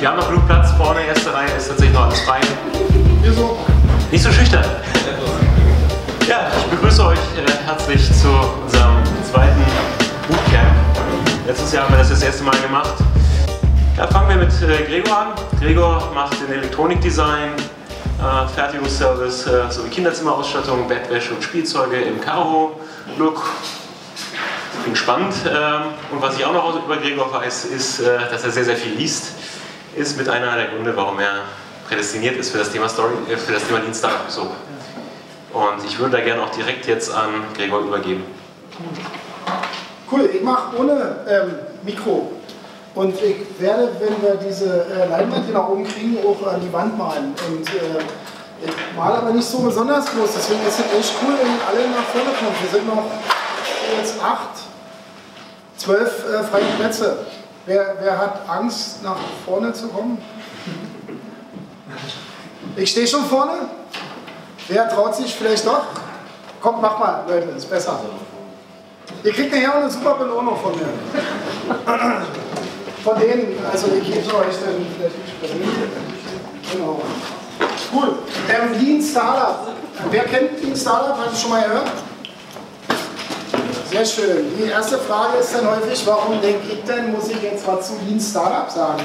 Wir haben noch genug Platz. Vorne, erste Reihe ist tatsächlich noch alles frei. Hier so. Nicht so schüchtern. Ja, ich begrüße euch herzlich zu unserem zweiten Bootcamp. Letztes Jahr haben wir das das erste Mal gemacht. Ja, fangen wir mit äh, Gregor an. Gregor macht den Elektronikdesign, äh, Fertigungsservice äh, sowie Kinderzimmerausstattung, Bettwäsche und Spielzeuge im Karo-Look. Klingt spannend. Ähm, und was ich auch noch über Gregor weiß, ist, dass er sehr, sehr viel liest. Ist mit einer der Gründe, warum er prädestiniert ist für das Thema Story, äh, für das Thema Startup. So. Und ich würde da gerne auch direkt jetzt an Gregor übergeben. Cool, ich mache ohne ähm, Mikro. Und ich werde, wenn wir diese äh, Leinwand hier nach oben kriegen, auch an die Wand malen. Und äh, ich male aber nicht so besonders groß, deswegen ist es echt cool, wenn alle nach vorne kommen. Wir sind noch jetzt acht, zwölf äh, freie Plätze. Wer, wer hat Angst, nach vorne zu kommen? Ich stehe schon vorne. Wer traut sich vielleicht doch? Kommt, mach mal, Leute, ist besser. Ihr kriegt nachher eine super Belohnung von mir. Von denen, also ich gebe euch dann vielleicht persönlich. Genau. Cool. Ähm, Lean Startup. Wer kennt Lean Startup? Hat es schon mal gehört? Sehr schön. Die erste Frage ist dann häufig, warum denke ich denn, muss ich jetzt was zu Lean Startup sagen?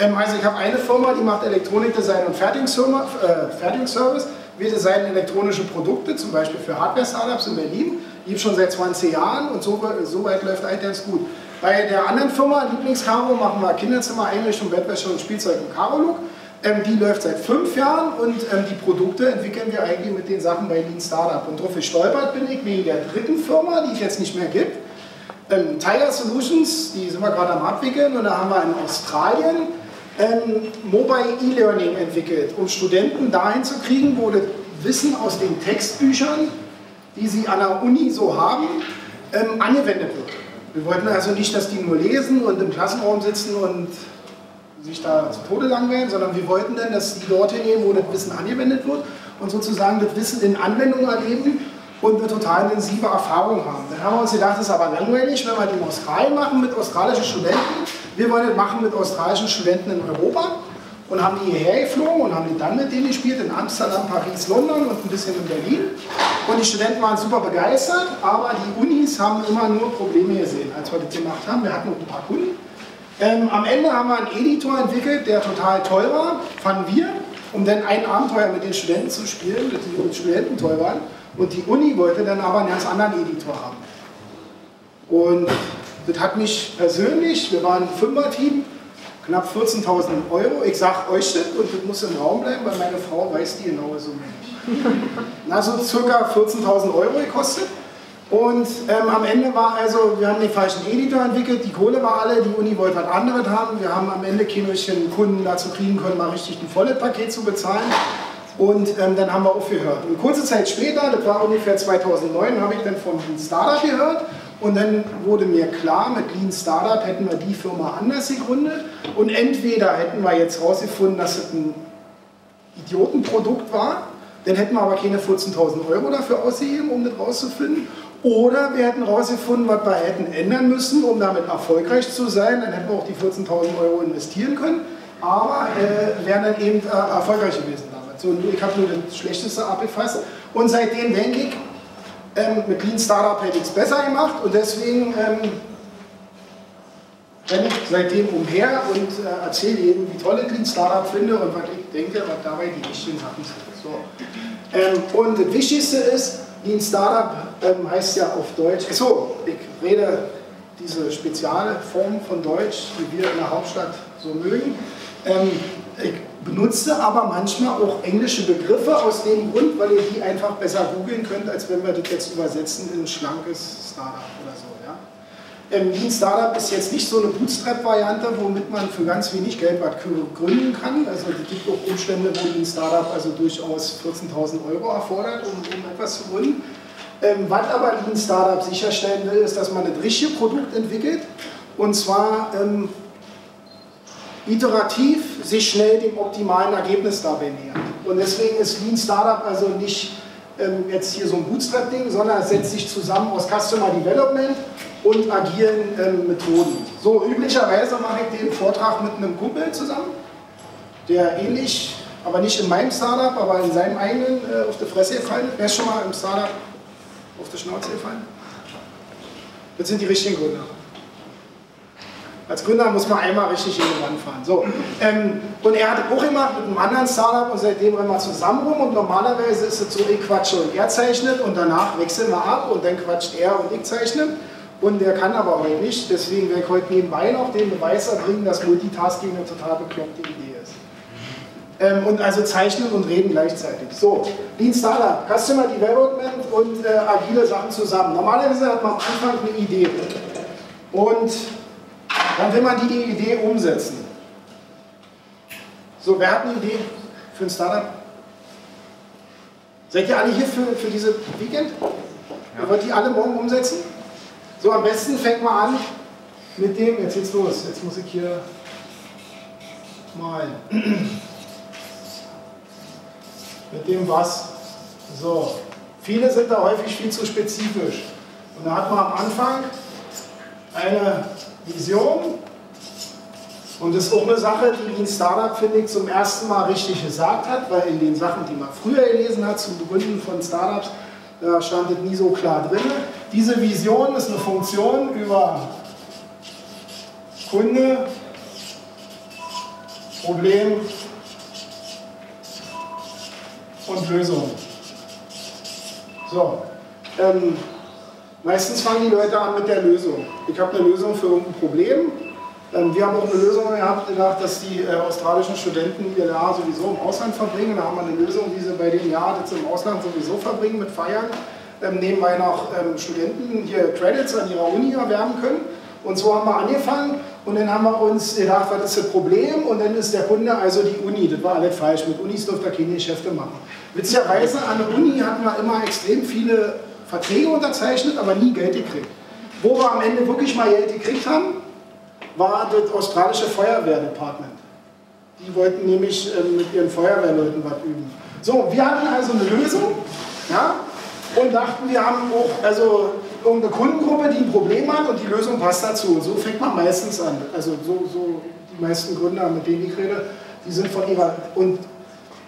Ähm, also ich habe eine Firma, die macht Elektronikdesign und Fertigungsservice. Äh, Fertigungsservice. Wir designen elektronische Produkte, zum Beispiel für Hardware-Startups in Berlin. Gibt schon seit 20 Jahren und so, so weit läuft ganz gut. Bei der anderen Firma, Lieblingskaro, machen wir Kinderzimmer, Einrichtung, Bettwäsche und Spielzeug im Karo-Look. Ähm, die läuft seit fünf Jahren und ähm, die Produkte entwickeln wir eigentlich mit den Sachen bei Lean Startup. Und drauf gestolpert bin ich wegen der dritten Firma, die es jetzt nicht mehr gibt. Ähm, Tiger Solutions, die sind wir gerade am abwickeln und da haben wir in Australien ähm, Mobile E-Learning entwickelt, um Studenten dahin zu kriegen, wo das Wissen aus den Textbüchern, die sie an der Uni so haben, ähm, angewendet wird. Wir wollten also nicht, dass die nur lesen und im Klassenraum sitzen und sich da zu Tode langweilen, sondern wir wollten dann, dass die dorthin gehen, wo das Wissen angewendet wird und sozusagen das Wissen in Anwendung erleben und eine total intensive Erfahrung haben. Dann haben wir uns gedacht, das ist aber langweilig, wenn wir das in Australien machen mit australischen Studenten. Wir wollen das machen mit australischen Studenten in Europa und haben die hierher geflogen und haben die dann mit denen gespielt in Amsterdam, Paris, London und ein bisschen in Berlin. Und die Studenten waren super begeistert, aber die Unis haben immer nur Probleme gesehen, als wir das gemacht haben. Wir hatten noch ein paar Kunden. Ähm, am Ende haben wir einen Editor entwickelt, der total toll war, fanden wir, um dann ein Abenteuer mit den Studenten zu spielen, die Studenten toll waren. Und die Uni wollte dann aber einen ganz anderen Editor haben. Und das hat mich persönlich, wir waren ein Fünfer-Team, knapp 14.000 Euro. Ich sage euch das und das muss im Raum bleiben, weil meine Frau weiß die genauso so nicht. Na, so circa 14.000 Euro gekostet. Und ähm, am Ende war also, wir haben den falschen Editor entwickelt, die Kohle war alle, die Uni wollte was anderes haben. Wir haben am Ende kein Kunden dazu kriegen können, mal richtig ein volles Paket zu bezahlen. Und ähm, dann haben wir aufgehört. Und kurze Zeit später, das war ungefähr 2009, habe ich dann von Lean Startup gehört. Und dann wurde mir klar, mit Lean Startup hätten wir die Firma anders gegründet. Und entweder hätten wir jetzt herausgefunden, dass es ein Idiotenprodukt war, dann hätten wir aber keine 14.000 Euro dafür ausgegeben, um das rauszufinden. Oder wir hätten herausgefunden, was wir hätten ändern müssen, um damit erfolgreich zu sein. Dann hätten wir auch die 14.000 Euro investieren können, aber äh, wären dann eben äh, erfolgreich gewesen damit. So, ich habe nur das Schlechteste abgefasst. Und seitdem denke ich, ähm, mit Lean Startup hätte ich es besser gemacht und deswegen ähm, renne ich seitdem umher und äh, erzähle jedem, wie toll ich Lean Startup finde und was ich denke, was dabei die wichtigen Sachen sind. So. Ähm, und das Wichtigste ist, Lean Startup ähm, heißt ja auf Deutsch, so, ich rede diese spezielle Form von Deutsch, die wir in der Hauptstadt so mögen. Ähm, ich benutze aber manchmal auch englische Begriffe aus dem Grund, weil ihr die einfach besser googeln könnt, als wenn wir das jetzt übersetzen in ein schlankes Startup oder? Ähm, Lean Startup ist jetzt nicht so eine Bootstrap-Variante, womit man für ganz wenig Geld was gründen kann. Also es gibt auch Umstände, wo Lean Startup also durchaus 14.000 Euro erfordert, um, um etwas zu gründen. Ähm, was aber Lean Startup sicherstellen will, ist, dass man ein richtiges Produkt entwickelt und zwar ähm, iterativ sich schnell dem optimalen Ergebnis dabei nähert. Und deswegen ist Lean Startup also nicht ähm, jetzt hier so ein Bootstrap-Ding, sondern es setzt sich zusammen aus Customer Development und agilen ähm, Methoden. So, üblicherweise mache ich den Vortrag mit einem Kumpel zusammen. der ähnlich, aber nicht in meinem Startup, aber in seinem eigenen äh, auf die Fresse gefallen ist. Wer ist schon mal im Startup auf die Schnauze gefallen? Das sind die richtigen Gründer. Als Gründer muss man einmal richtig in die Wand fahren. So. Ähm, und er hat auch gemacht mit einem anderen Startup und seitdem rennen wir zusammen rum und normalerweise ist es so, ich quatsche und er zeichnet und danach wechseln wir ab und dann quatscht er und ich zeichne. Und der kann aber heute nicht, deswegen werde ich heute nebenbei noch den Beweis erbringen, dass Multitasking eine total bekloppte Idee ist. Ähm, und also zeichnen und reden gleichzeitig. So, Lean Startup, Customer Development und äh, agile Sachen zusammen. Normalerweise hat man am Anfang eine Idee. Und dann will man die Idee umsetzen. So, wer hat eine Idee für ein Startup? Seid ihr alle hier für, für diese Weekend? Ja. Wollt die alle morgen umsetzen? So, am besten fängt man an mit dem, jetzt geht's los, jetzt muss ich hier mal mit dem was. So, viele sind da häufig viel zu spezifisch. Und da hat man am Anfang eine Vision. Und das ist auch eine Sache, die ein Startup, finde ich, zum ersten Mal richtig gesagt hat, weil in den Sachen, die man früher gelesen hat zum Begründen von Startups, da stand es nie so klar drin. Diese Vision ist eine Funktion über Kunde, Problem und Lösung. So, ähm, Meistens fangen die Leute an mit der Lösung. Ich habe eine Lösung für irgendein Problem. Ähm, wir haben auch eine Lösung gehabt, gedacht, dass die äh, australischen Studenten ihr Jahr sowieso im Ausland verbringen. Da haben wir eine Lösung, wie sie bei dem Jahr das im Ausland sowieso verbringen mit Feiern. Ähm, nebenbei noch ähm, Studenten hier Credits an ihrer Uni erwerben können. Und so haben wir angefangen und dann haben wir uns gedacht, was ist das Problem? Und dann ist der Kunde also die Uni. Das war alles falsch. Mit Unis durfte er keine Geschäfte machen. Witzigerweise an der Uni hatten wir immer extrem viele Verträge unterzeichnet, aber nie Geld gekriegt. Wo wir am Ende wirklich mal Geld gekriegt haben, war das australische Feuerwehrdepartement. Die wollten nämlich äh, mit ihren Feuerwehrleuten was üben. So, wir hatten also eine Lösung ja, und dachten, wir haben auch also irgendeine Kundengruppe, die ein Problem hat und die Lösung passt dazu. So fängt man meistens an. Also so, so die meisten Gründer, mit denen ich rede, die sind von ihrer... Und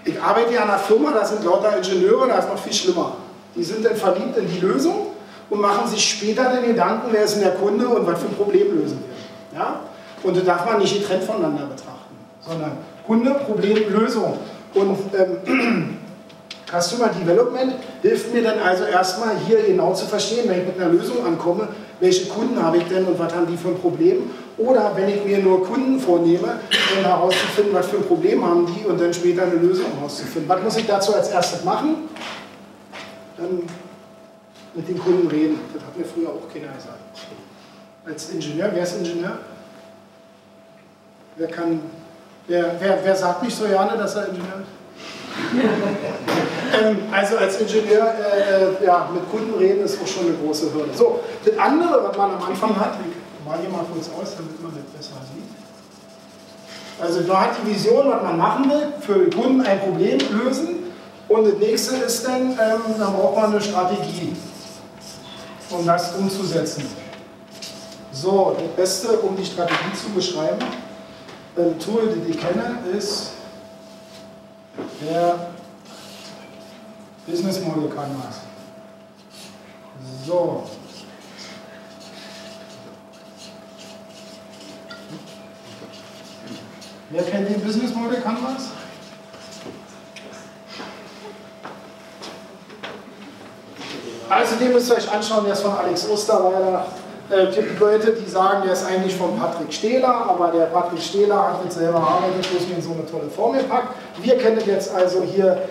ich arbeite ja an einer Firma, da sind lauter Ingenieure, da ist noch viel schlimmer. Die sind dann verliebt in die Lösung und machen sich später den Gedanken, wer ist denn der Kunde und was für ein Problem lösen wir. Ja? Und das darf man nicht getrennt voneinander betrachten, sondern Kunde, Problem, Lösung. Und ähm, Customer Development hilft mir dann also erstmal hier genau zu verstehen, wenn ich mit einer Lösung ankomme, welche Kunden habe ich denn und was haben die für ein Problem. Oder wenn ich mir nur Kunden vornehme, um herauszufinden, was für ein Problem haben die und dann später eine Lösung herauszufinden. Was muss ich dazu als erstes machen? dann mit den Kunden reden. Das hat mir früher auch keiner gesagt. Als Ingenieur, wer ist Ingenieur? Wer kann, wer, wer, wer sagt nicht so gerne, dass er Ingenieur ist? ähm, also als Ingenieur äh, äh, ja, mit Kunden reden ist auch schon eine große Hürde. So, das andere, was man am Anfang hat, ich mal hier mal kurz aus, damit man das besser sieht. Also man hat die Vision, was man machen will, für den Kunden ein Problem lösen und das nächste ist dann, ähm, dann braucht man eine Strategie, um das umzusetzen. So, das Beste, um die Strategie zu beschreiben, ein Tool, das ich kenne, ist der Business Model Canvas. So. Wer kennt den Business Model Canvas? Außerdem müsst ihr euch anschauen, der ist von Alex Osterweiler. Es äh, gibt Leute, die sagen, der ist eigentlich von Patrick Stehler, aber der Patrick Stehler hat mit selber arbeitet, bloß in so eine tolle Formel packt. Wir kennen jetzt also hier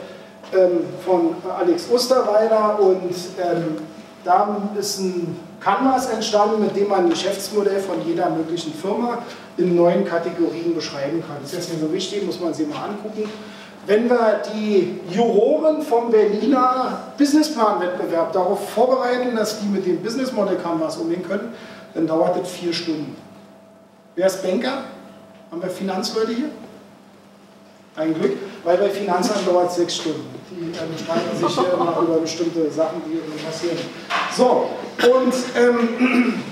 von Alex Osterweiler und ähm, da ist ein Canvas entstanden, mit dem man ein Geschäftsmodell von jeder möglichen Firma in neun Kategorien beschreiben kann. Das ist jetzt nicht so wichtig, muss man sich mal angucken. Wenn wir die Juroren vom Berliner Businessplan-Wettbewerb darauf vorbereiten, dass die mit dem Business Model Canvas umgehen können, dann dauert das vier Stunden. Wer ist Banker? Haben wir Finanzleute hier? Ein Glück, weil bei Finanzern dauert es sechs Stunden. Die äh, streiten sich äh, immer über bestimmte Sachen, die passieren. So, und ähm,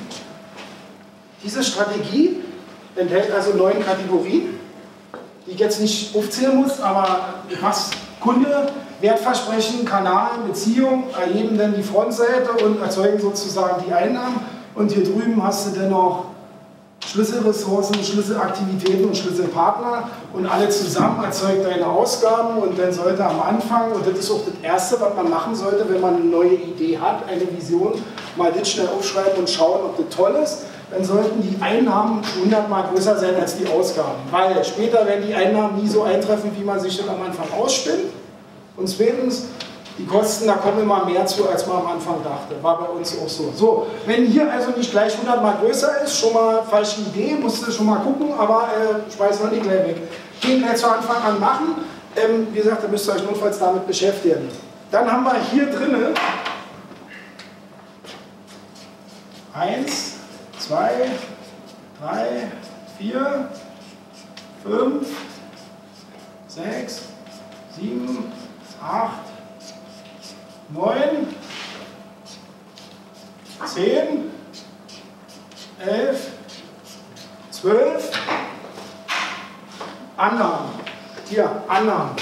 diese Strategie enthält also neun Kategorien. die ich jetzt nicht aufzählen muss, aber was Kunde, Wertversprechen, Kanal, Beziehung erheben dann die Frontseite und erzeugen sozusagen die Einnahmen. Und hier drüben hast du dann noch Schlüsselressourcen, Schlüsselaktivitäten und Schlüsselpartner. Und alle zusammen erzeugt deine Ausgaben und dann sollte am Anfang, und das ist auch das Erste, was man machen sollte, wenn man eine neue Idee hat, eine Vision, mal das schnell aufschreiben und schauen, ob das toll ist, dann sollten die Einnahmen 100 mal größer sein als die Ausgaben, weil später werden die Einnahmen nie so eintreffen, wie man sich das am Anfang ausspinnt. Und zweitens, die Kosten, da kommen immer mehr zu, als man am Anfang dachte. War bei uns auch so. So, wenn hier also nicht gleich 100 mal größer ist, schon mal falsche Idee, musst du schon mal gucken, aber äh, schmeiß noch nicht gleich weg. Den gleich zu Anfang an machen. Ähm, wie gesagt, da müsst ihr euch notfalls damit beschäftigen. Dann haben wir hier drinnen eins, zwei, drei, vier, fünf, sechs, sieben, acht, neun, zehn, elf, zwölf, Annahmen. Hier, Annahmen.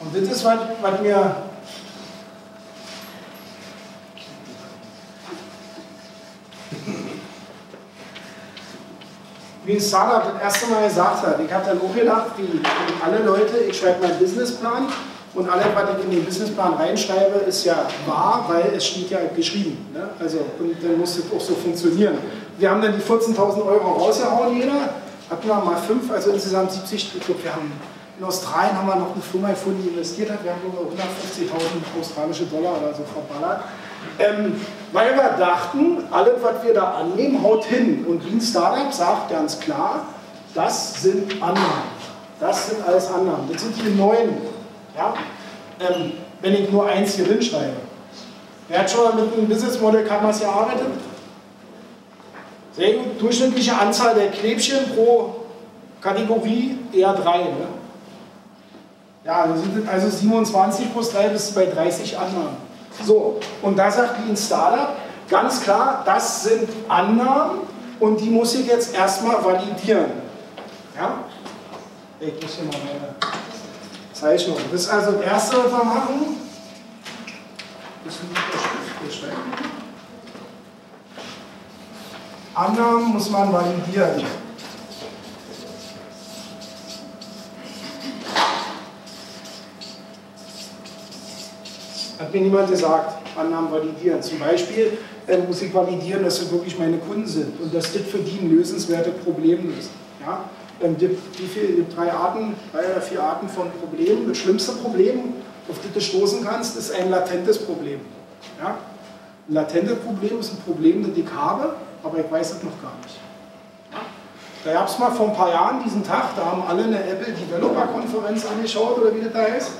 Und das ist, was, was mir wie Startup das erste Mal gesagt hat. Ich habe dann auch gedacht, wie alle Leute, ich schreibe meinen Businessplan und alles, was ich in den Businessplan reinschreibe, ist ja wahr, weil es steht ja geschrieben. Ne? Also, und dann muss es auch so funktionieren. Wir haben dann die 14.000 Euro rausgehauen, jeder. Hatten wir mal fünf, also insgesamt 70. Ich glaube, wir haben in Australien haben wir noch eine Firma gefunden, die investiert hat. Wir haben über 150.000 australische Dollar oder so verballert. Ähm, weil wir dachten, alles, was wir da annehmen, haut hin. Und Lean Startup sagt ganz klar, das sind Annahmen. Das sind alles Annahmen. Das sind die neuen ja? Ähm, wenn ich nur eins hier hinschreibe. Wer hat schon mit einem Business Model Canvas gearbeitet? Sehr gut. Durchschnittliche Anzahl der Klebchen pro Kategorie eher drei. Ne? Ja, sind also 27 plus 3 bis bei 30 Annahmen. So, und da sagt Lean Startup ganz klar, das sind Annahmen und die muss ich jetzt erstmal validieren. Ja? Ich muss hier mal meine Zeichnung. Das ist also das Erste, was wir machen. Annahmen muss man validieren. Hat mir niemand gesagt, Annahmen validieren. Zum Beispiel äh, muss ich validieren, dass es wirklich meine Kunden sind und dass das für die ein lösenswerte Problem ist. Ja? Ähm, gibt, wie viel, gibt drei Arten, drei oder vier Arten von Problemen. Das schlimmste Problem, auf das du stoßen kannst, ist ein latentes Problem. Ja? Ein latentes Problem ist ein Problem, das ich habe, aber ich weiß es noch gar nicht. Da gab es mal vor ein paar Jahren diesen Tag, da haben alle eine Apple Developer Konferenz angeschaut oder wie das da heißt.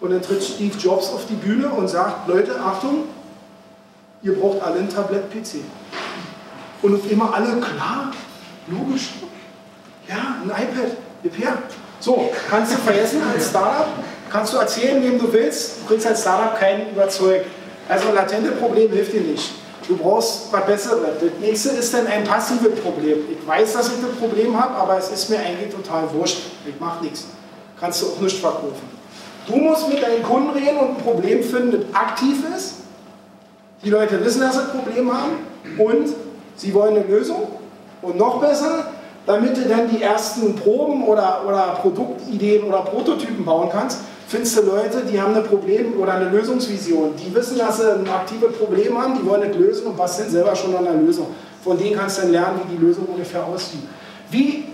Und dann tritt Steve Jobs auf die Bühne und sagt, Leute, Achtung, ihr braucht alle ein Tablet-PC. Und auf immer alle, klar, logisch, ja, ein iPad, gib her. So, kannst du vergessen als Startup, kannst du erzählen, wem du willst, du kriegst als Startup keinen überzeugt. Also ein latente Problem hilft dir nicht. Du brauchst was Besseres. Das nächste ist dann ein passives Problem. Ich weiß, dass ich das Problem habe, aber es ist mir eigentlich total wurscht. Ich mache nichts. Kannst du auch nicht verkaufen. Du musst mit deinen Kunden reden und ein Problem finden, das aktiv ist. Die Leute wissen, dass sie ein Problem haben und sie wollen eine Lösung. Und noch besser, damit du dann die ersten Proben oder, oder Produktideen oder Prototypen bauen kannst, findest du Leute, die haben ein Problem oder eine Lösungsvision. Die wissen, dass sie ein aktives Problem haben, die wollen es lösen und basteln selber schon an der Lösung. Von denen kannst du dann lernen, wie die Lösung ungefähr aussieht. Wie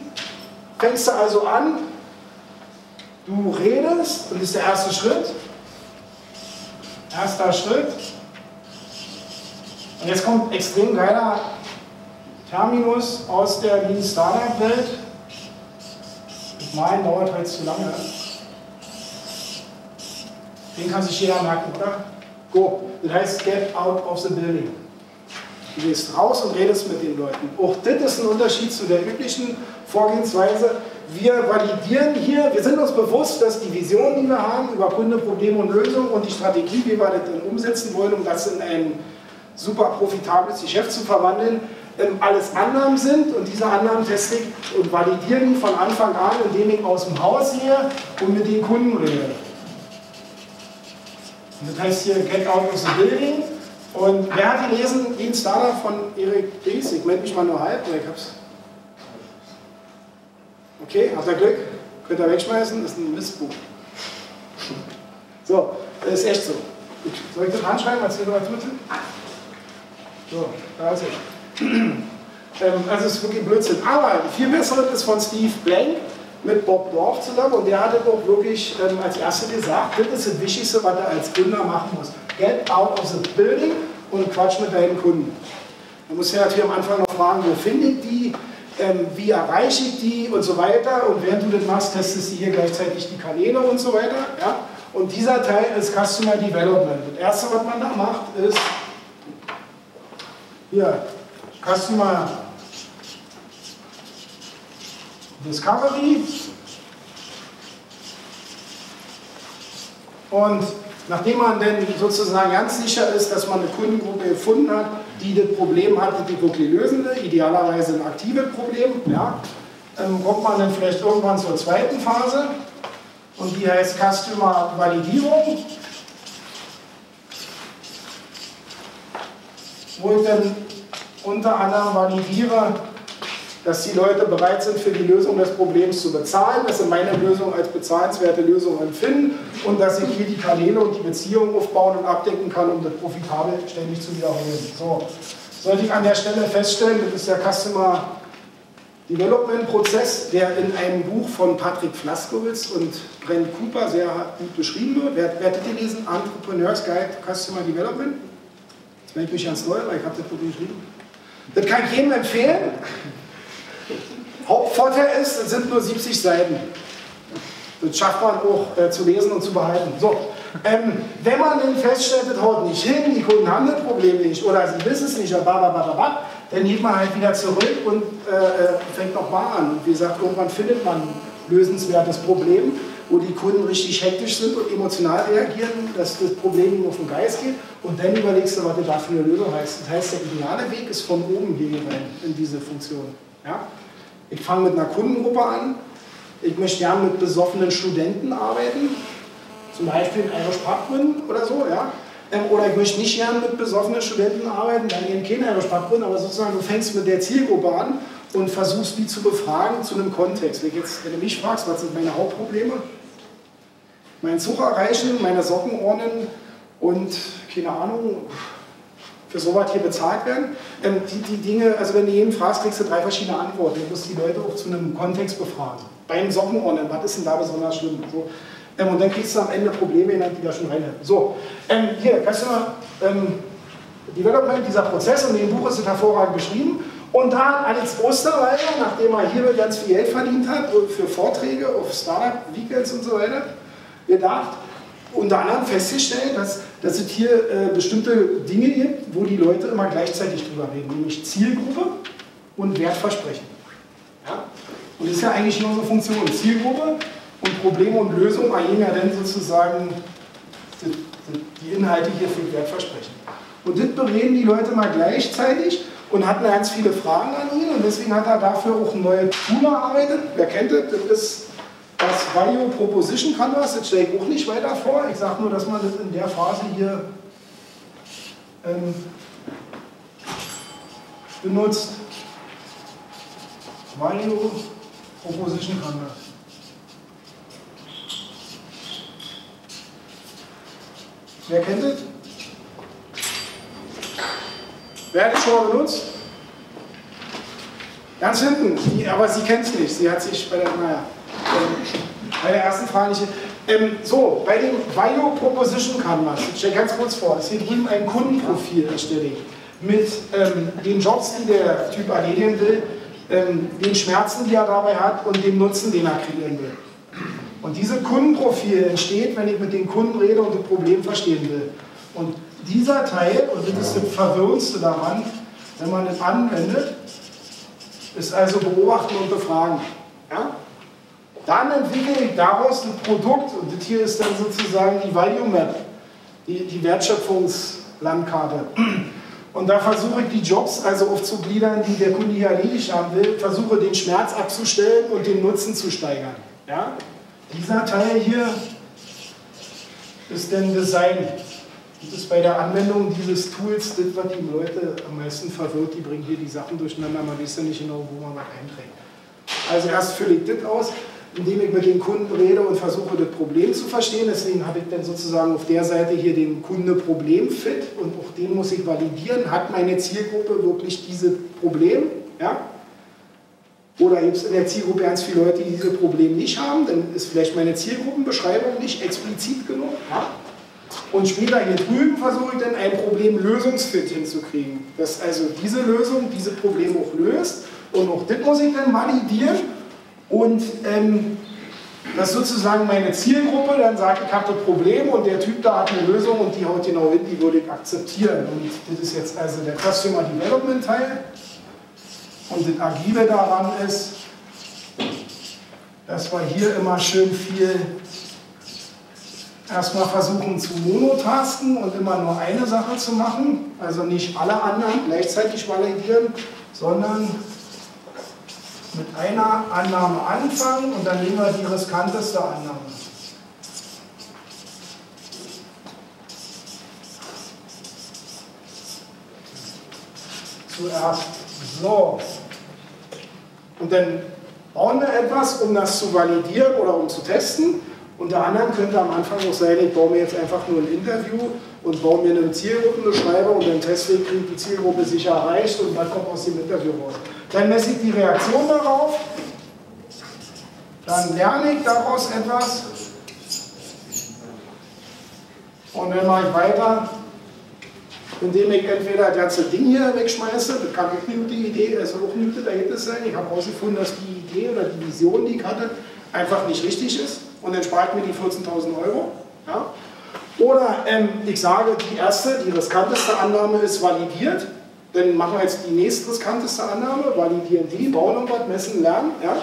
fängst du also an? Du redest, und das ist der erste Schritt. Erster Schritt. Und jetzt kommt extrem geiler Terminus aus der Lean Startup Welt. Ich meine, dauert heute zu lange. Den kann sich jeder merken, oder? Go. Das heißt, get out of the building. Du gehst raus und redest mit den Leuten. Auch das ist ein Unterschied zu der üblichen Vorgehensweise. Wir validieren hier, wir sind uns bewusst, dass die Vision, die wir haben über Kunde, Probleme und Lösungen und die Strategie, wie wir das dann umsetzen wollen, um das in ein super profitables Geschäft zu verwandeln, alles Annahmen sind und diese Annahmen teste ich und validiere die von Anfang an, indem ich aus dem Haus gehe und mit den Kunden rede. Und das heißt hier Get Out of the Building. Und wer hat gelesen Lean Startup von Erik Dings? Ich melde mich mal nur halb, oder ich hab's. Okay, habt ihr Glück? Könnt ihr wegschmeißen? Das ist ein Mistbuch. So, das ist echt so. Soll ich das anschreiben als Literaturtipp? So, da ist es. Ähm, also es ist wirklich Blödsinn. Aber viel besseres ist von Steve Blank mit Bob Dorf zusammen und der hat auch wirklich ähm, als Erster gesagt, das ist das Wichtigste, was er als Gründer machen muss. Get out of the building und quatsch mit deinen Kunden. Man muss ja natürlich am Anfang noch fragen, wo finde ich die, ähm, wie erreiche ich die und so weiter. Und während du das machst, testest du hier gleichzeitig die Kanäle und so weiter. Ja? Und dieser Teil ist Customer Development. Das erste, was man da macht, ist hier Customer Discovery. Und nachdem man denn sozusagen ganz sicher ist, dass man eine Kundengruppe gefunden hat, die das Problem hat, die wirklich lösen will, idealerweise ein aktives Problem, ja, ähm, kommt man dann vielleicht irgendwann zur zweiten Phase und die heißt Customer Validierung. Wo ich dann unter anderem validiere, dass die Leute bereit sind, für die Lösung des Problems zu bezahlen, dass sie meine Lösung als bezahlenswerte Lösung empfinden und dass ich hier die Kanäle und die Beziehungen aufbauen und abdecken kann, um das profitabel ständig zu wiederholen. So, sollte ich an der Stelle feststellen, das ist der Customer Development-Prozess, der in einem Buch von Patrick Flaskowitz und Brent Cooper sehr gut beschrieben wird. Wer, wer hat das gelesen? Entrepreneurs Guide to Customer Development. Jetzt melde ich mich ganz neu, weil ich habe das Buch geschrieben. Das kann ich jedem empfehlen. Hauptvorteil ist, es sind nur 70 Seiten. Das schafft man auch äh, zu lesen und zu behalten. So, ähm, wenn man dann feststellt, das haut nicht hin, die Kunden haben das Problem nicht oder sie wissen es nicht, dann geht man halt wieder zurück und äh, äh fängt nochmal an. Wie gesagt, irgendwann findet man ein lösenswertes Problem, wo die Kunden richtig hektisch sind und emotional reagieren, dass das Problem ihnen auf den Geist geht. Und dann überlegst du, was das da für eine Lösung heißt. Das heißt, der ideale Weg ist von oben hier rein in diese Funktion. Ja? Ich fange mit einer Kundengruppe an. Ich möchte gerne mit besoffenen Studenten arbeiten, zum Beispiel in Irish Pub oder so. Ja? Ähm, oder ich möchte nicht gerne mit besoffenen Studenten arbeiten, dann eben keine Irish Pub aber sozusagen du fängst mit der Zielgruppe an und versuchst die zu befragen zu einem Kontext. Wenn, jetzt, wenn du mich fragst, was sind meine Hauptprobleme? Meinen Zug erreichen, meine Socken ordnen und keine Ahnung, für sowas hier bezahlt werden. Ähm, die, die Dinge, also wenn du jeden fragst, kriegst du drei verschiedene Antworten. Du musst die Leute auch zu einem Kontext befragen. Beim Sockenordnen, was ist denn da besonders schlimm? So. Ähm, und dann kriegst du am Ende Probleme die da schon reinhelfen. So, ähm, hier, Customer ähm, Development, dieser Prozess, und in dem Buch ist es hervorragend beschrieben. Und da hat Alex Osterwalder, nachdem er hier ganz viel Geld verdient hat, für Vorträge auf Startup-Weekends und so weiter, gedacht, unter anderem festgestellt, dass, dass es hier äh, bestimmte Dinge gibt, wo die Leute immer gleichzeitig drüber reden, nämlich Zielgruppe und Wertversprechen. Ja? Und das ist ja eigentlich nur unsere Funktion. Zielgruppe und Probleme und Lösungen ergeben ja dann sozusagen die, die Inhalte hier für Wertversprechen. Und das bereden die Leute mal gleichzeitig und hatten ganz viele Fragen an ihn und deswegen hat er dafür auch ein neues Tool erarbeitet. Wer kennt das? Das ist das Value Proposition Canvas, das stelle ich auch nicht weiter vor. Ich sage nur, dass man das in der Phase hier ähm, benutzt. Value Proposition Canvas. Wer kennt das? Wer hat es schon mal benutzt? Ganz hinten, aber sie kennt es nicht. Sie hat sich bei der, naja. Bei der ersten Frage nicht. Ähm, so, bei dem Value Proposition Canvas, ich stelle ganz kurz vor, ist hier drüben ein Kundenprofil erstelle mit ähm, den Jobs, die der Typ erledigen will, ähm, den Schmerzen, die er dabei hat und dem Nutzen, den er kreieren will. Und dieses Kundenprofil entsteht, wenn ich mit den Kunden rede und das Problem verstehen will. Und dieser Teil, und das ist das Verwirrendste daran, wenn man das anwendet, ist also beobachten und befragen. Ja? Dann entwickle ich daraus ein Produkt und das hier ist dann sozusagen die Value Map, die, die Wertschöpfungslandkarte. Und da versuche ich die Jobs also aufzugliedern, die der Kunde hier erledigt haben will, versuche den Schmerz abzustellen und den Nutzen zu steigern. Ja? Dieser Teil hier ist dann Design. Das ist bei der Anwendung dieses Tools das, was die Leute am meisten verwirrt. Die bringen hier die Sachen durcheinander, man weiß ja nicht genau, wo man was einträgt. Also erst fülle ich das aus, indem ich mit dem Kunden rede und versuche, das Problem zu verstehen. Deswegen habe ich dann sozusagen auf der Seite hier den Kunde-Problem-Fit und auch den muss ich validieren. Hat meine Zielgruppe wirklich dieses Problem? Ja? Oder gibt es in der Zielgruppe ganz viele Leute, die dieses Problem nicht haben? Dann ist vielleicht meine Zielgruppenbeschreibung nicht explizit genug. Ja? Und später hier drüben versuche ich dann ein Problem-Lösungsfit hinzukriegen. Dass also diese Lösung diese Probleme auch löst. Und auch das muss ich dann validieren. Und ähm, das ist sozusagen meine Zielgruppe. Dann sage ich, habe das Problem und der Typ da hat eine Lösung und die haut genau hin, die würde ich akzeptieren. Und das ist jetzt also der Customer Development Teil. Und das Agile daran ist, dass wir hier immer schön viel erstmal versuchen zu monotasken und immer nur eine Sache zu machen, also nicht alle anderen gleichzeitig validieren, sondern mit einer Annahme anfangen und dann nehmen wir die riskanteste Annahme. Zuerst so. Und dann bauen wir etwas, um das zu validieren oder um zu testen. Unter anderem könnte am Anfang auch sein, ich baue mir jetzt einfach nur ein Interview und baue mir eine Zielgruppenbeschreibung und dann teste ich, kriegt die Zielgruppe sicher erreicht und was kommt aus dem Interview raus. Dann messe ich die Reaktion darauf, dann lerne ich daraus etwas und dann mache ich weiter, indem ich entweder das ganze Ding hier wegschmeiße, das kann auch eine gute Idee, also auch ein gutes Ergebnis sein. Ich habe herausgefunden, dass die Idee oder die Vision, die ich hatte, einfach nicht richtig ist und dann spart mir die 14.000 Euro. Ja? Oder ähm, ich sage, die erste, die riskanteste Annahme ist validiert. Dann machen wir jetzt die nächstriskanteste Annahme, validieren die, bauen irgendwas, messen, lernen. Ja?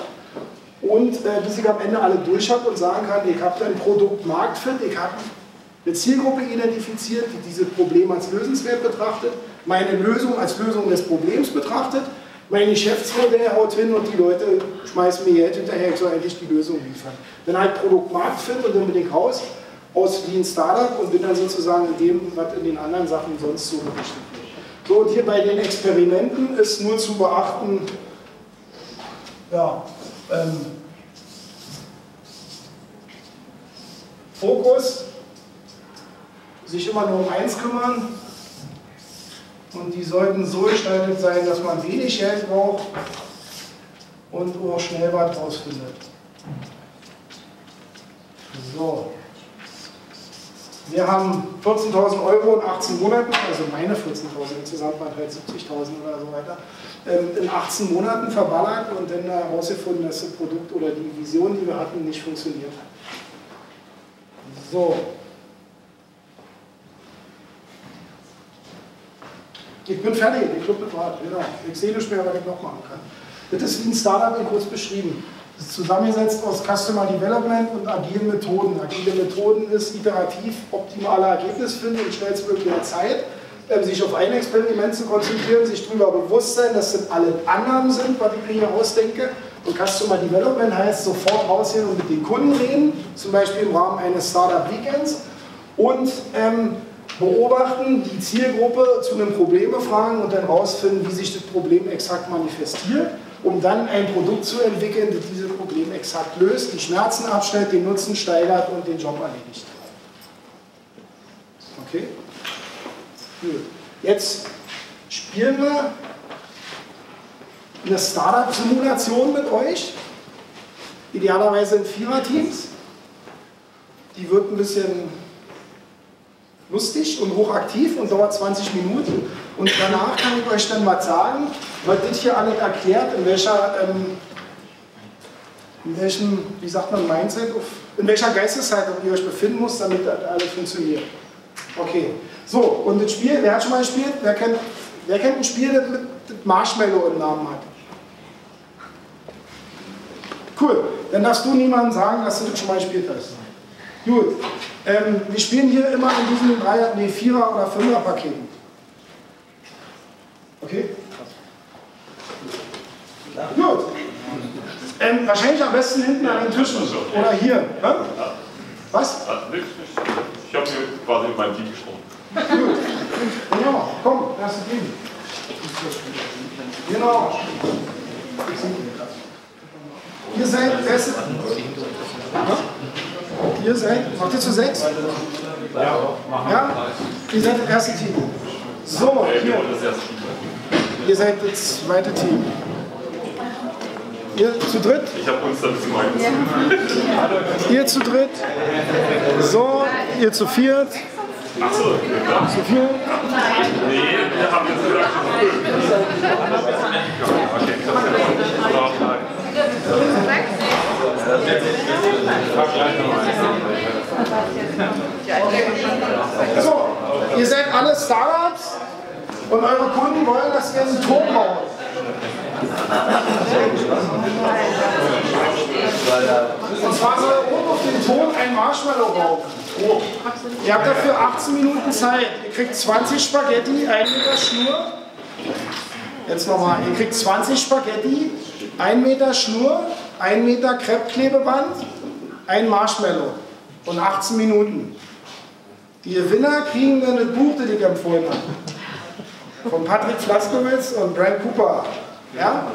Und äh, bis ich am Ende alle durch habe und sagen kann, ich habe ein Produkt Marktfit, ich habe eine Zielgruppe identifiziert, die dieses Problem als lösenswert betrachtet, meine Lösung als Lösung des Problems betrachtet mein Geschäftsmodell haut hin und die Leute schmeißen mir Geld hinterher, ich soll eigentlich die Lösung liefern. Dann halt Produktmarktfit und dann bin ich raus aus wie ein Startup und bin dann sozusagen in dem, was in den anderen Sachen sonst so berichtet. So, und hier bei den Experimenten ist nur zu beachten, ja, ähm, Fokus, sich immer nur um eins kümmern, und die sollten so gestaltet sein, dass man wenig Geld braucht und auch schnell was rausfindet. So. Wir haben 14.000 Euro in 18 Monaten, also meine 14.000, insgesamt waren halt 70.000 oder so weiter, ähm, in 18 Monaten verballert und dann herausgefunden, dass das Produkt oder die Vision, die wir hatten, nicht funktioniert hat. So. Ich bin fertig, ich Club befragt, genau. Ich sehe nicht mehr, was ich noch machen kann. Das ist wie ein Startup in kurz beschrieben. Das ist zusammengesetzt aus Customer Development und agilen Methoden. Agile Methoden ist iterativ optimale Ergebnis finden in schnellstmöglicher Zeit, ähm, sich auf ein Experiment zu konzentrieren, sich darüber bewusst sein, dass das alle Annahmen sind, was ich mir ausdenke. Und Customer Development heißt sofort rausgehen und mit den Kunden reden, zum Beispiel im Rahmen eines Startup Weekends. Und ähm, beobachten, die Zielgruppe zu einem Problem befragen und dann herausfinden, wie sich das Problem exakt manifestiert, um dann ein Produkt zu entwickeln, das dieses Problem exakt löst, die Schmerzen abstellt, den Nutzen steigert und den Job erledigt. Okay? Jetzt spielen wir eine Startup-Simulation mit euch, idealerweise in Viererteams. Die wird ein bisschen lustig und hochaktiv und dauert 20 Minuten. Und danach kann ich euch dann mal sagen, was das hier alles erklärt, in welcher, ähm, in welchem, wie sagt man, Mindset, in welcher Geisteshaltung ihr euch befinden muss, damit das alles funktioniert. Okay, so, und das Spiel, wer hat schon mal gespielt? Wer kennt, wer kennt ein Spiel, das mit Marshmallow im Namen hat? Cool, dann darfst du niemandem sagen, dass du das schon mal gespielt hast. Gut, ähm, wir spielen hier immer in diesen Dreier, nee, Vierer- oder Fünfer-Paketen. Okay? Gut. Ähm, wahrscheinlich am besten hinten an den Tischen. Oder hier. Hä? Was? Ah. Ich habe mir quasi mit meinem Team gesprochen. Gut. Genau, komm, erste Team. Genau. Ihr seid erste. Ja? Ihr seid, macht ihr zu sechs? Ja? Ihr seid das erste Team. So, wir hier. Ihr seid das zweite Team. Ihr zu dritt? Ich habe uns da ein bisschen meins. Ihr zu dritt. So, ihr zu viert. Achso. Zu viert. Nee, wir haben jetzt gesagt, So, ihr seid alle Startups und eure Kunden wollen, dass ihr einen Turm baut. Und zwar soll oben auf dem Turm ein Marshmallow rauchen. Ihr habt dafür 18 Minuten Zeit. Ihr kriegt 20 Spaghetti, 1 Meter Schnur. Jetzt nochmal, ihr kriegt 20 Spaghetti, 1 Meter Schnur, 1 Meter Kreppklebeband, ein Marshmallow und 18 Minuten. Die Gewinner kriegen dann das Buch, das ich empfohlen habe. Von Patrick Flaskowitz und Brent Cooper. Ja?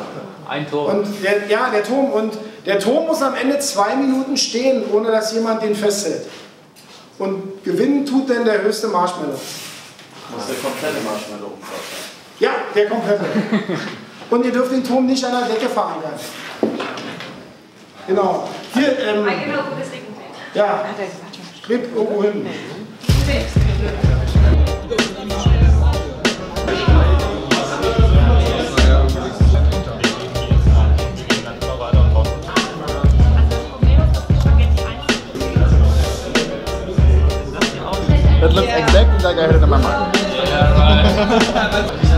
Ein Tor. Und der, ja, der Turm. Und der Turm muss am Ende zwei Minuten stehen, ohne dass jemand den festhält. Und gewinnen tut denn der höchste Marshmallow. Muss der komplette Marshmallow umschauen. Ja, der komplette. Und ihr dürft den Turm nicht an der Decke verankern. Genau. Hier, ähm, ja, kleb irgendwo hin. That looks exactly like I it in my mind. nee,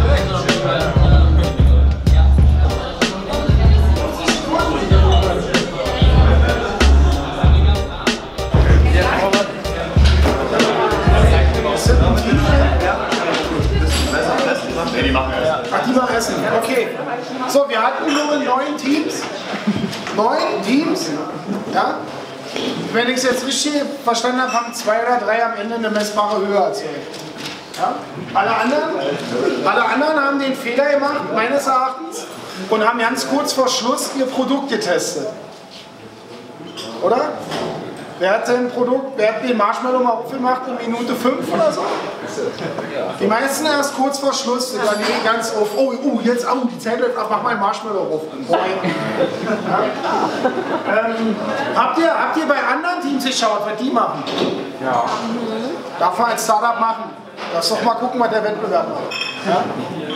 Neun Teams. Ja. Wenn ich es jetzt richtig verstanden habe, haben zwei oder drei am Ende eine messbare Höhe erzählt. Ja? Alle, anderen, alle anderen haben den Fehler gemacht, meines Erachtens, und haben ganz kurz vor Schluss ihr Produkt getestet. Oder? Wer hat denn Produkt, wer hat den Marshmallow mal aufgemacht in Minute 5 oder so? Die meisten erst kurz vor Schluss überlegen ganz auf, oh, oh, jetzt, oh, die Zeit läuft ab, mach mal ein Marshmallow auf. Ja. Ähm, habt, ihr, habt ihr bei anderen Teams geschaut, was die machen? Ja. Darf man als Startup machen? Lass doch mal gucken, was der Wettbewerb macht. Ja?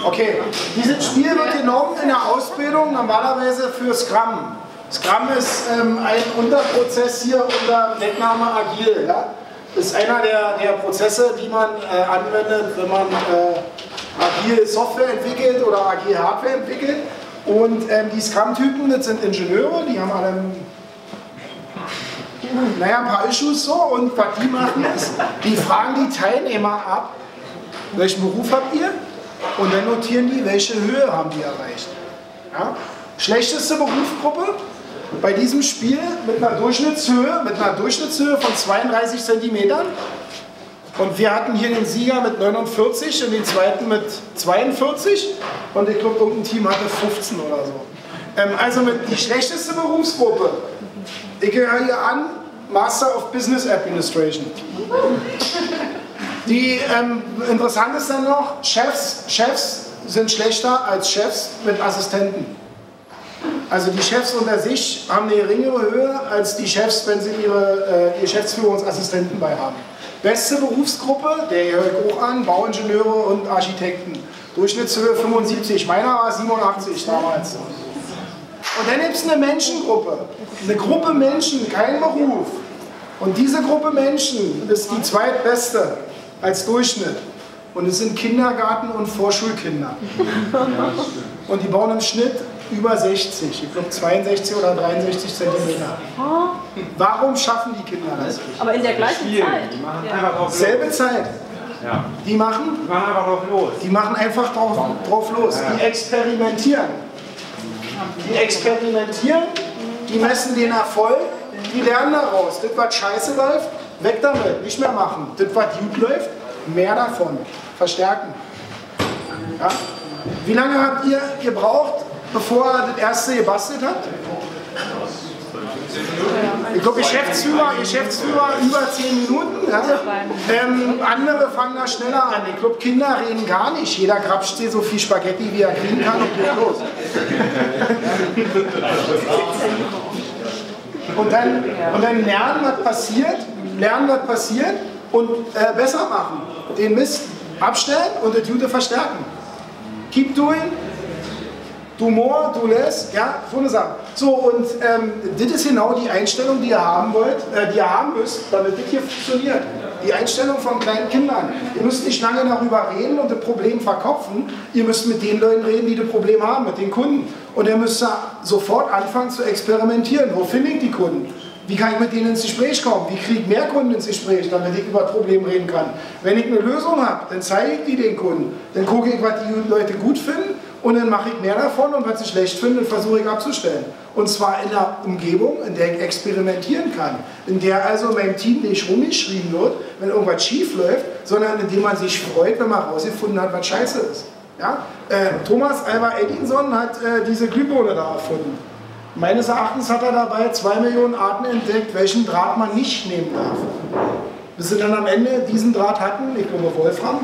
Okay, dieses Spiel wird genommen in der Ausbildung normalerweise für Scrum. Scrum ist ähm, ein Unterprozess hier unter Deckname Agil. Ja? Ist einer der, der Prozesse, die man äh, anwendet, wenn man äh, agil Software entwickelt oder agil Hardware entwickelt. Und ähm, die Scrum-Typen, das sind Ingenieure, die haben alle naja, ein paar Issues so. Und was die machen ist, die fragen die Teilnehmer ab, welchen Beruf habt ihr? Und dann notieren die, welche Höhe haben die erreicht. Ja? Schlechteste Berufsgruppe bei diesem Spiel mit einer Durchschnittshöhe, mit einer Durchschnittshöhe von 32 Zentimetern. Und wir hatten hier den Sieger mit 49 und den zweiten mit 42. Und ich glaube, irgendein Team hatte 15 oder so. Ähm, also mit die schlechteste Berufsgruppe. Ich gehöre hier an, Master of Business Administration. Die ähm, interessant ist dann noch, Chefs, Chefs sind schlechter als Chefs mit Assistenten. Also die Chefs unter sich haben eine geringere Höhe als die Chefs, wenn sie ihre äh, Geschäftsführungsassistenten bei haben. Beste Berufsgruppe, der ich auch an, Bauingenieure und Architekten. Durchschnittshöhe 75, meiner war 87 damals. Und dann gibt es eine Menschengruppe, eine Gruppe Menschen, kein Beruf. Und diese Gruppe Menschen ist die zweitbeste als Durchschnitt. Und es sind Kindergarten- und Vorschulkinder. Und die bauen im Schnitt über 60, ich glaube 62 oder 63 Zentimeter. Warum schaffen die Kinder das nicht? Aber in der gleichen Zeit. Selbe Zeit. Ja. Die machen, Die machen einfach drauf los. die machen einfach drauf, drauf los. Die experimentieren. Die experimentieren, die messen den Erfolg, die lernen daraus. Das, was scheiße läuft, weg damit, nicht mehr machen. Das, was gut läuft, mehr davon, verstärken. Ja? Wie lange habt ihr gebraucht, bevor er das erste gebastelt hat? Ich glaube, Geschäftsführer, Geschäftsführer über 10 Minuten. Ja? Ähm, andere fangen da schneller an. Ich glaube, Kinder reden gar nicht. Jeder grapscht sich so viel Spaghetti, wie er kriegen kann und geht los. Und dann, und dann lernen, was passiert, lernen, was passiert und äh, besser machen. Den Mist abstellen und das Gute verstärken. Keep doing, do more, do less, ja, so eine Sache. So, und ähm, das ist genau die Einstellung, die ihr haben wollt, äh, die ihr haben müsst, damit das hier funktioniert. Die Einstellung von kleinen Kindern. Ihr müsst nicht lange darüber reden und das Problem verkopfen. Ihr müsst mit den Leuten reden, die das Problem haben, mit den Kunden. Und ihr müsst sofort anfangen zu experimentieren. Wo finde ich die Kunden? Wie kann ich mit denen ins Gespräch kommen? Wie kriege ich mehr Kunden ins Gespräch, damit ich über das Problem reden kann? Wenn ich eine Lösung habe, dann zeige ich die den Kunden. Dann gucke ich, was die Leute gut finden und dann mache ich mehr davon und was sie schlecht finden, versuche ich abzustellen. Und zwar in einer Umgebung, in der ich experimentieren kann. In der also meinem Team nicht rumgeschrien wird, wenn irgendwas schief läuft, sondern in dem man sich freut, wenn man herausgefunden hat, was scheiße ist. Ja? Äh, Thomas Alva Edinson hat äh, diese Glühbirne da erfunden. Meines Erachtens hat er dabei zwei Millionen Arten entdeckt, welchen Draht man nicht nehmen darf. Bis sie dann am Ende diesen Draht hatten, ich glaube Wolfram,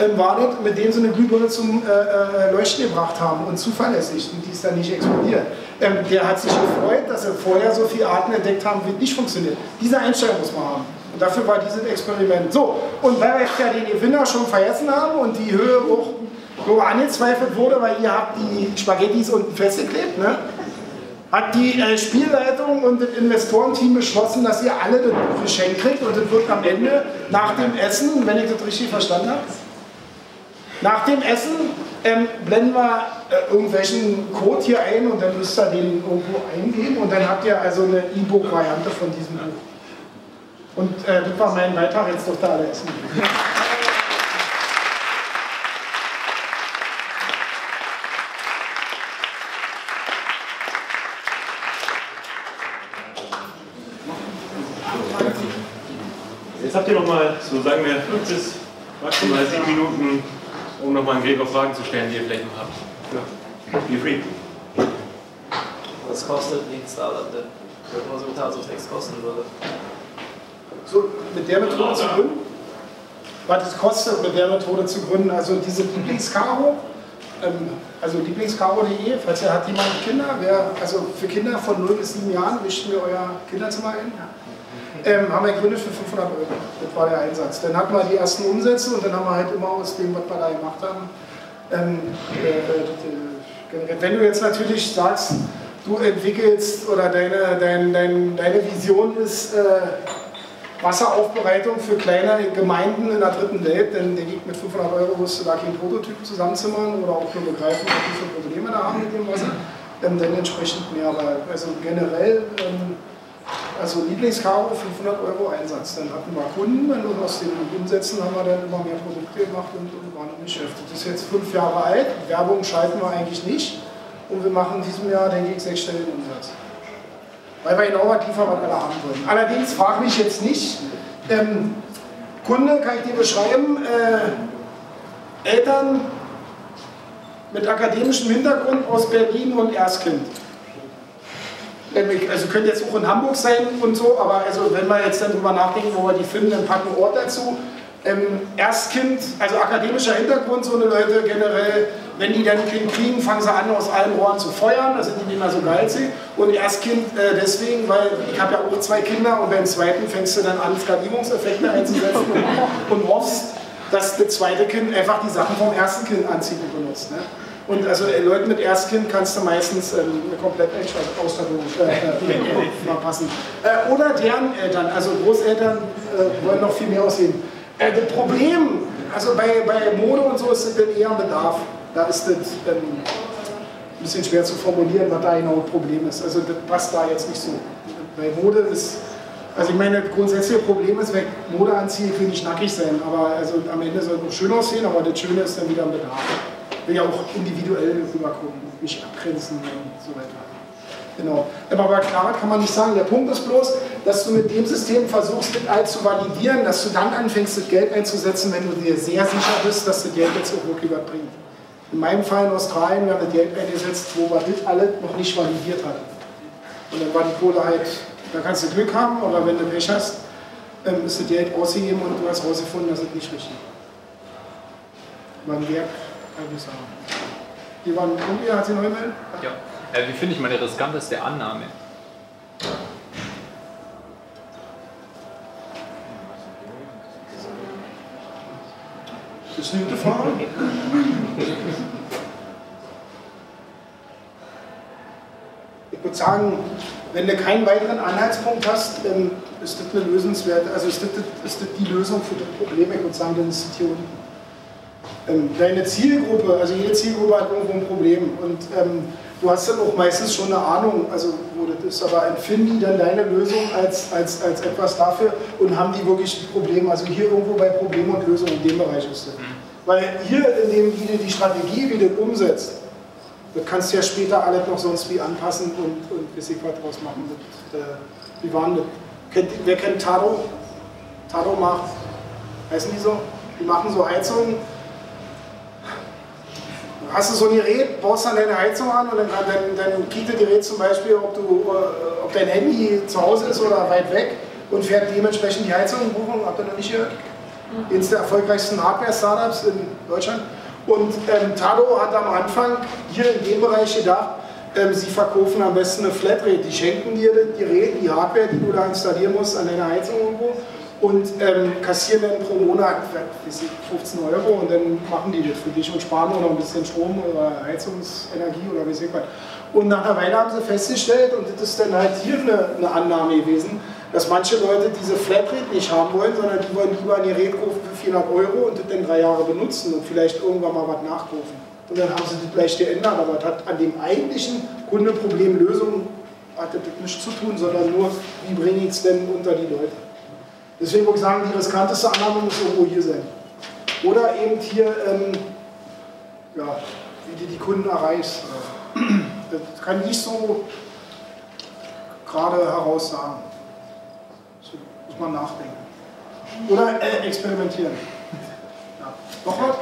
ähm, das, mit dem sie eine Glühbirne zum äh, äh, Leuchten gebracht haben und zuverlässig und die ist dann nicht explodiert. Ähm, der hat sich gefreut, dass sie vorher so viele Arten entdeckt haben, wie nicht funktioniert. Diese Einstellung muss man haben. Und dafür war dieses Experiment. So, und weil wir ja den Gewinner schon vergessen haben und die Höhe auch so angezweifelt wurde, weil ihr habt die Spaghettis unten festgeklebt, ne? hat die äh, Spielleitung und das Investorenteam beschlossen, dass ihr alle das Geschenk kriegt und das wird am Ende nach dem Essen, wenn ich das richtig verstanden habe, nach dem Essen ähm, blenden wir äh, irgendwelchen Code hier ein und dann müsst ihr den irgendwo eingeben und dann habt ihr also eine E-Book-Variante von diesem Buch. Und äh, das war mein Beitrag, jetzt durfte alle essen. Jetzt habt ihr noch mal, so sagen wir, 5 bis maximal 7 Minuten, um noch mal einen Gregor Fragen zu stellen, die ihr vielleicht noch habt. Ja. Be free. Was kostet ein Startup denn? Was so Tasotext kosten würde? So, mit der Methode zu gründen? Was es kostet, mit der Methode zu gründen. Also diese Lieblingskaro, ähm, also lieblingskaro.de, falls ihr hat jemand Kinder, wer, also für Kinder von 0 bis 7 Jahren richten wir euer Kinderzimmer ein. Ähm, haben wir gegründet für 500 Euro. Das war der Einsatz. Dann hatten wir die ersten Umsätze und dann haben wir halt immer aus dem, was wir da gemacht haben, ähm, äh, äh. Wenn du jetzt natürlich sagst, du entwickelst oder deine, dein, dein, deine Vision ist äh, Wasseraufbereitung für kleine Gemeinden in der dritten Welt, dann denke ich, mit 500 Euro musst du da keinen Prototyp zusammenzimmern oder auch nur begreifen, die für Probleme da haben mit dem Wasser. Ähm, dann entsprechend mehr. Aber also generell, ähm, also Lieblingskaro 500 Euro Einsatz. Dann hatten wir Kunden und aus den Umsätzen haben wir dann immer mehr Produkte gemacht und, und waren im Geschäft. Das ist jetzt fünf Jahre alt. Werbung schalten wir eigentlich nicht. Und wir machen in diesem Jahr, denke ich, sechsstelligen Umsatz. Weil wir genau was liefern, was alle haben wollen. Allerdings frage mich jetzt nicht, ähm, Kunde, kann ich dir beschreiben, äh, Eltern mit akademischem Hintergrund aus Berlin und Erstkind. Ähm, Also könnte jetzt auch in Hamburg sein und so, aber also wenn wir jetzt dann drüber nachdenken, wo wir die finden, dann packen wir Ort dazu. Ähm, Erstkind, also akademischer Hintergrund, so eine Leute generell, wenn die dann Kind kriegen, fangen sie an, aus allen Rohren zu feuern, da sind die nicht mehr so geizig. Und Erstkind äh, deswegen, weil ich habe ja auch zwei Kinder und beim zweiten fängst du dann an, Skalierungseffekte einzusetzen und, und hoffst, dass das zweite Kind einfach die Sachen vom ersten Kind anzieht und benutzt. Ne? Und also äh, Leuten mit Erstkind kannst du meistens ähm, eine komplette Ausstattung äh, äh, mal passen. Äh, oder deren Eltern, also Großeltern äh, wollen noch viel mehr aussehen. Äh, das Problem, also bei, bei Mode und so ist das dann eher ein Bedarf. Da ist das ähm, ein bisschen schwer zu formulieren, was da genau ein Problem ist. Also das passt da jetzt nicht so. Bei Mode ist Also ich meine, das grundsätzliche Problem ist, wenn ich Mode anziehe, ich will nicht nackig sein, aber also am Ende soll es auch schön aussehen, aber das Schöne ist dann wieder ein Bedarf. Will ja auch individuell rübergucken, mich abgrenzen und so weiter. Genau. Aber klar kann man nicht sagen. Der Punkt ist bloß, dass du mit dem System versuchst, das all zu validieren, dass du dann anfängst, das Geld einzusetzen, wenn du dir sehr sicher bist, dass das Geld jetzt auch wirklich was bringt. In meinem Fall in Australien, wir haben das Geld eingesetzt, wo wir das alle noch nicht validiert hatten. Und dann war die Kohle halt, da kannst du Glück haben, oder wenn du Pech hast, ähm, ist das Geld ausgegeben und du hast herausgefunden, dass es nicht richtig war. Beim Werk sagen. Die waren, irgendwie hat sie neu melden? Ja. Äh, wie finde ich meine riskanteste Annahme? Das ist eine gute Frage. Ich würde sagen, wenn du keinen weiteren Anhaltspunkt hast, ähm, ist das eine lösenswerte, also ist das, ist das die Lösung für das Problem. Ich würde sagen, dann ist es hier unten. Ähm, deine Zielgruppe, also jede Zielgruppe hat irgendwo ein Problem und ähm, du hast dann auch meistens schon eine Ahnung, also wo das ist, aber empfinden die dann deine Lösung als, als, als etwas dafür und haben die wirklich ein Problem, also hier irgendwo bei Problem und Lösung in dem Bereich ist das. Weil hier, in dem, wie du die Strategie, wie du umsetzt, das kannst du ja später alles noch sonst wie anpassen und, und bis ich was draus machen. Das, äh, wie waren das? Kennt, wer kennt Tado? Tado macht, heißen die so? Die machen so Heizungen hast du so ein Gerät, baust dann deine Heizung an und dann, dann, dann kriegt das Gerät zum Beispiel, ob, du, äh, ob dein Handy zu Hause ist oder weit weg und fährt dementsprechend die Heizung in Buchung, habt ihr noch nicht gehört? Eines der erfolgreichsten Hardware-Startups in Deutschland. Und ähm, Tado hat am Anfang hier in dem Bereich gedacht, ähm, sie verkaufen am besten eine Flatrate. Die schenken dir das Gerät, die Hardware, die du da installieren musst, an deiner Heizung irgendwo und ähm, kassieren dann pro Monat 15 Euro und dann machen die das für dich und sparen nur noch ein bisschen Strom oder Heizungsenergie oder wie was. Und nach einer Weile haben sie festgestellt, und das ist dann halt hier eine, eine Annahme gewesen, dass manche Leute diese Flatrate nicht haben wollen, sondern die wollen lieber ein Gerät kaufen für 400 Euro und das dann drei Jahre benutzen und vielleicht irgendwann mal was nachkaufen. Und dann haben sie das gleich geändert, aber das hat an dem eigentlichen Kundenproblem Lösung hat das nichts zu tun, sondern nur, wie bringe ich es denn unter die Leute. Deswegen würde ich sagen, die riskanteste Annahme muss irgendwo hier sein. Oder eben hier, ähm, ja, wie du die Kunden erreichst. Das kann ich so gerade heraus sagen. So muss man nachdenken. Oder äh, experimentieren. Ja. Noch was?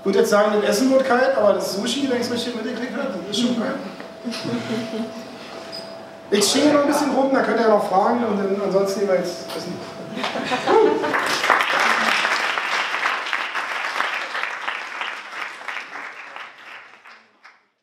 Ich würde jetzt sagen, das Essen wird kalt, aber das Sushi, wenn ich es richtig mitgekriegt habe, das ist schon kalt. Ich stehe noch ein bisschen rum, da könnt ihr noch fragen und dann, ansonsten nehmen wir jetzt Essen.